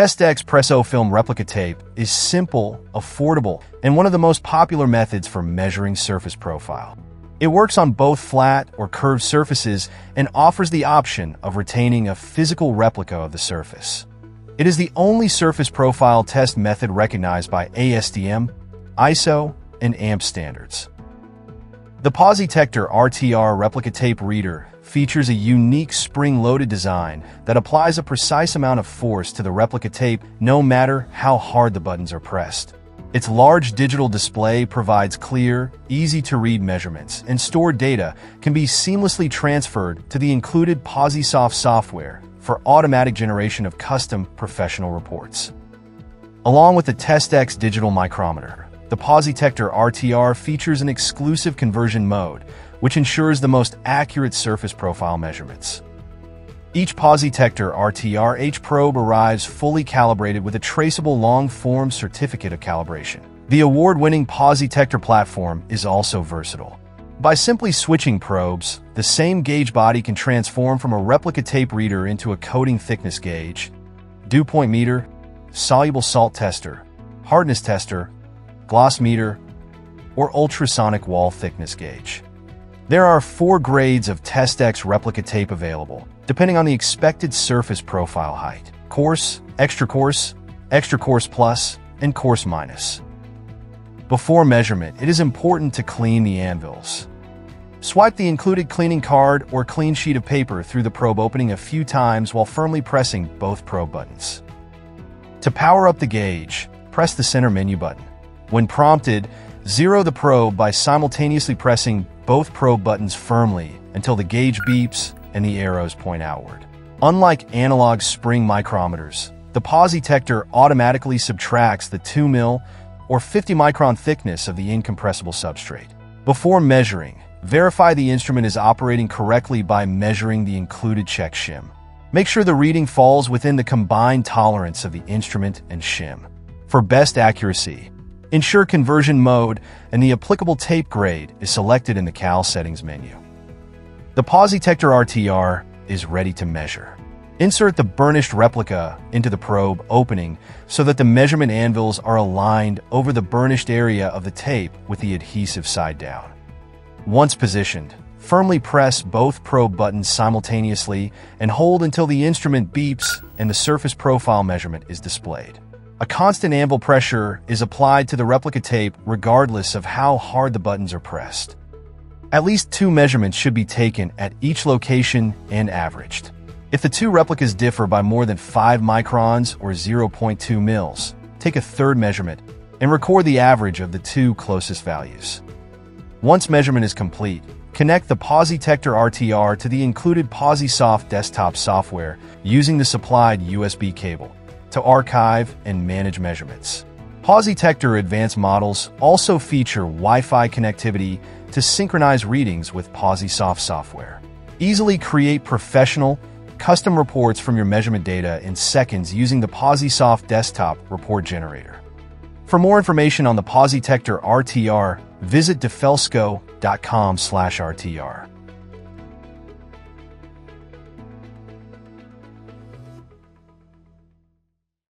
Testex Presso Film Replica Tape is simple, affordable, and one of the most popular methods for measuring surface profile. It works on both flat or curved surfaces and offers the option of retaining a physical replica of the surface. It is the only surface profile test method recognized by ASTM, ISO, and AMPP standards. The Positector RTR replica tape reader features a unique spring-loaded design that applies a precise amount of force to the replica tape no matter how hard the buttons are pressed. Its large digital display provides clear, easy-to-read measurements, and stored data can be seamlessly transferred to the included PosiSoft software for automatic generation of custom professional reports. Along with the Testex digital micrometer, the Positector RTR features an exclusive conversion mode, which ensures the most accurate surface profile measurements. Each Positector RTR-H probe arrives fully calibrated with a traceable long-form certificate of calibration. The award-winning Positector platform is also versatile. By simply switching probes, the same gauge body can transform from a replica tape reader into a coating thickness gauge, dew point meter, soluble salt tester, hardness tester, gloss meter, or ultrasonic wall thickness gauge. There are four grades of Testex replica tape available, depending on the expected surface profile height. Coarse, extra coarse, extra coarse plus, and coarse minus. Before measurement, it is important to clean the anvils. Swipe the included cleaning card or clean sheet of paper through the probe opening a few times while firmly pressing both probe buttons. To power up the gauge, press the center menu button. When prompted, zero the probe by simultaneously pressing both probe buttons firmly until the gauge beeps and the arrows point outward. Unlike analog spring micrometers, the Positector automatically subtracts the 2 mil or 50 micron thickness of the incompressible substrate. Before measuring, verify the instrument is operating correctly by measuring the included check shim. Make sure the reading falls within the combined tolerance of the instrument and shim. For best accuracy, ensure conversion mode and the applicable tape grade is selected in the Cal settings menu. The Positector RTR is ready to measure. Insert the burnished replica into the probe opening so that the measurement anvils are aligned over the burnished area of the tape with the adhesive side down. Once positioned, firmly press both probe buttons simultaneously and hold until the instrument beeps and the surface profile measurement is displayed. A constant anvil pressure is applied to the replica tape regardless of how hard the buttons are pressed. At least two measurements should be taken at each location and averaged. If the two replicas differ by more than 5 microns or 0.2 mils, take a third measurement and record the average of the two closest values. Once measurement is complete, connect the Positector RTR to the included PosiSoft desktop software using the supplied USB cable to archive and manage measurements. Positector advanced models also feature Wi-Fi connectivity to synchronize readings with PosiSoft software. Easily create professional, custom reports from your measurement data in seconds using the PosiSoft desktop report generator. For more information on the Positector RTR, visit defelsko.com/rtr.